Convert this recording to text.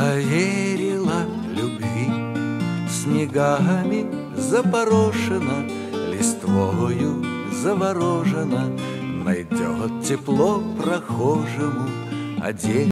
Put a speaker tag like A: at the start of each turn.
A: А верила любви Снегами запорошена Листвою заворожена. Найдет тепло прохожему Одеть